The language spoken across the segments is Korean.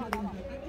好好好。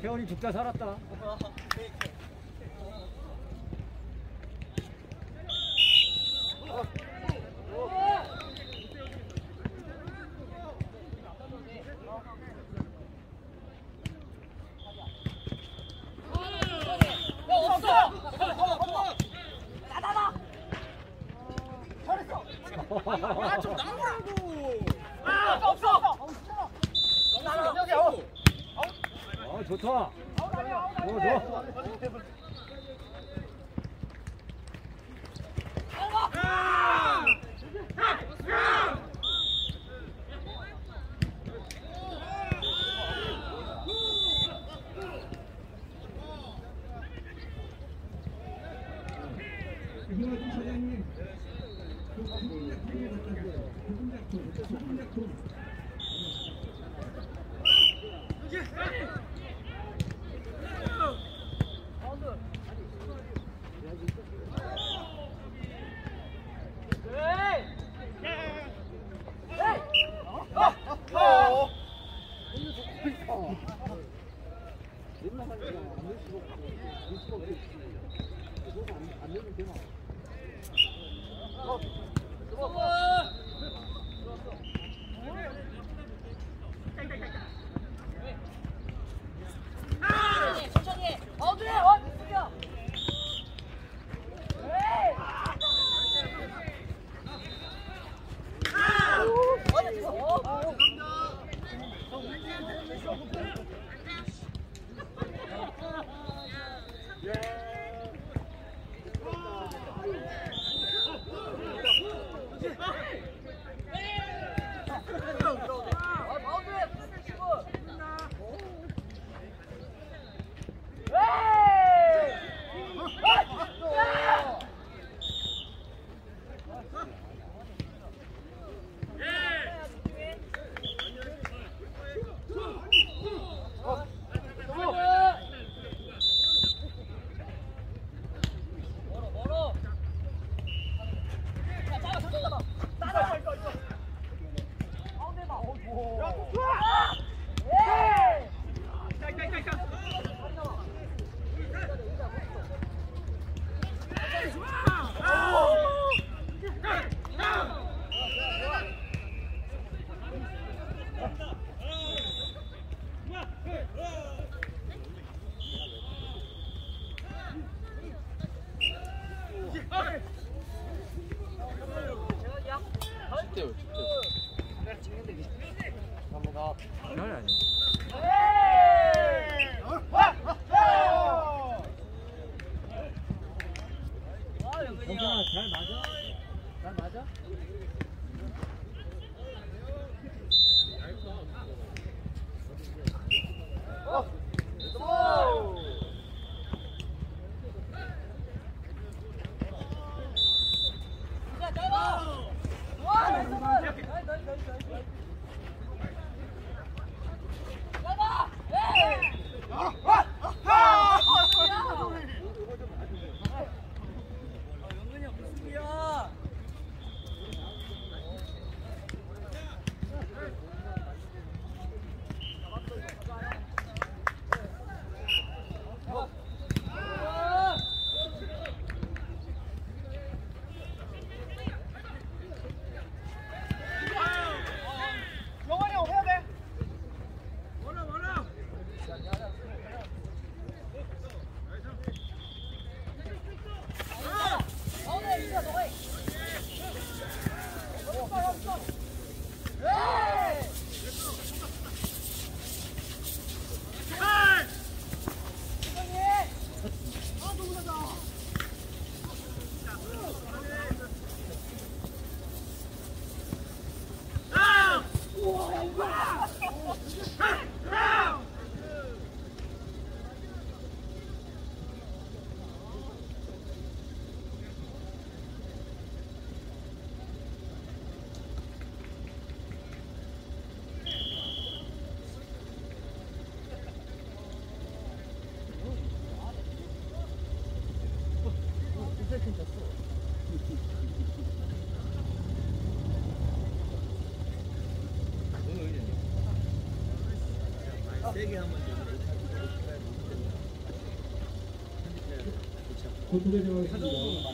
태원이 죽자 살았다. 10대요 아니야 잘 맞아? 잘 맞아?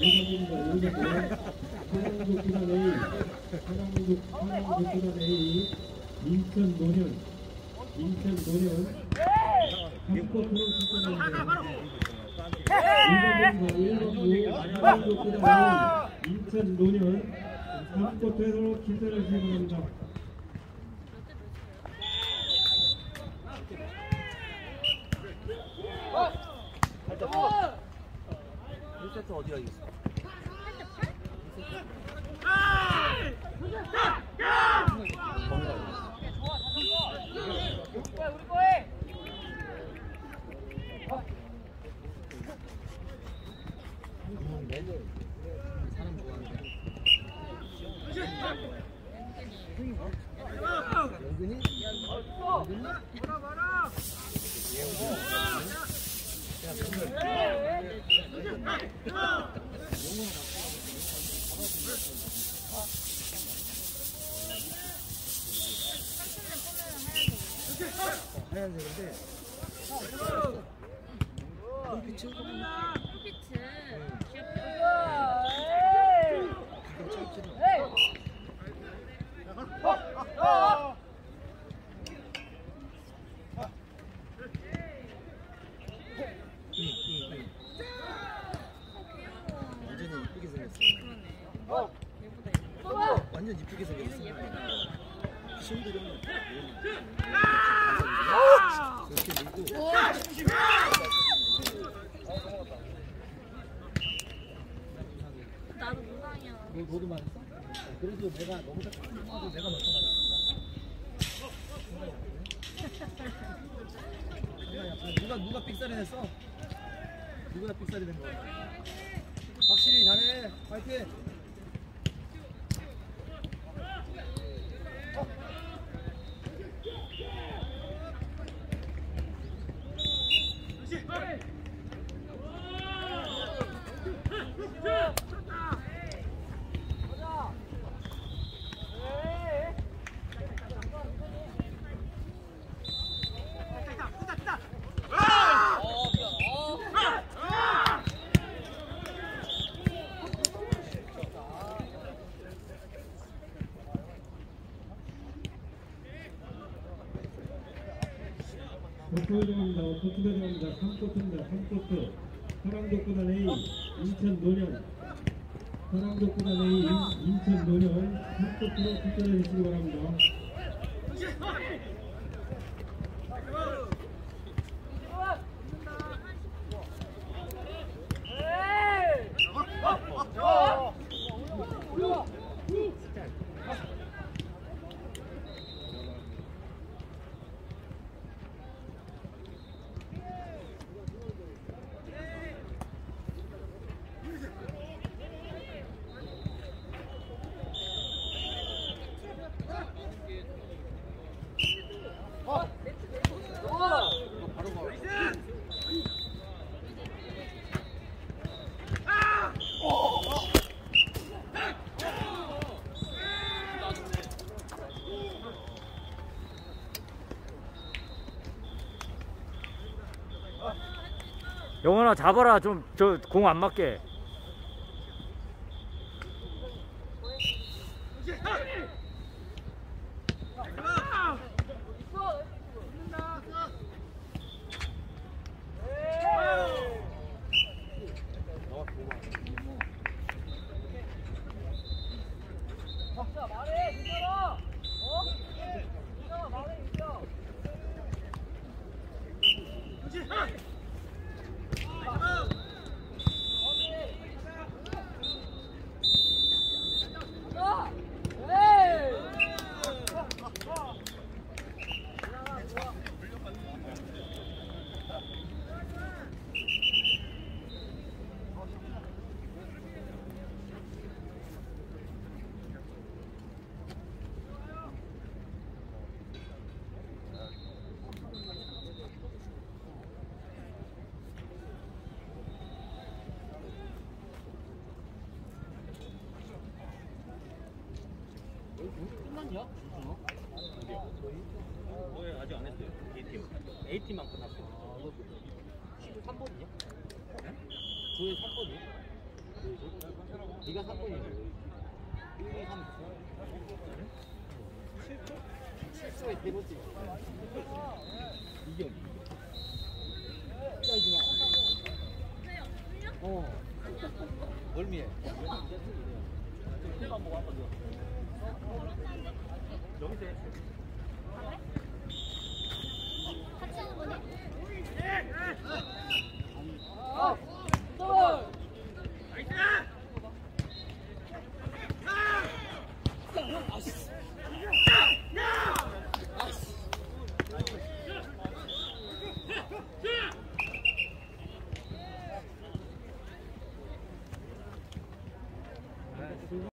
예상입니다. 여기서 한양국 구단 A, 한양국 한양국 구단 A, 인천 노년, 인천 노년, 한코트로 출전합니다. 1번부터 1번부 한양국 구단 A, 인 천 노년, 한코트에서 기세를 시작합니다. 완전히 이쁘게 생겼어 완전 이쁘게 생겼어 신들은 이렇게 밀고 나도 무상이야. 너, 너도 맞았어? 그래도 내가 너무 잘 내가 먼저 맞았어. 누가 누가 삑사리 냈어? 누가 삑사리 낸 거야? 확실히 잘해. 파이팅. 고투대장입니다. 고투대장입니다. 3코트입니다. 3코트. 한양국 구단 A, 인천 노년, 사랑족구단의 인천 노년 3코트로 출전해 주시기 바랍니다. 영원아 잡아라. 좀 저 공 안 맞게 왜 아직 안 했어요? A팀. A팀만 끝났어. 13번이냐? 조회 3번이야? 네가 3번이지. 1, 2, 3. 7초? 7초에 세 번째. 이경. 어. 멀미해. 안 먹어, 한번 여기서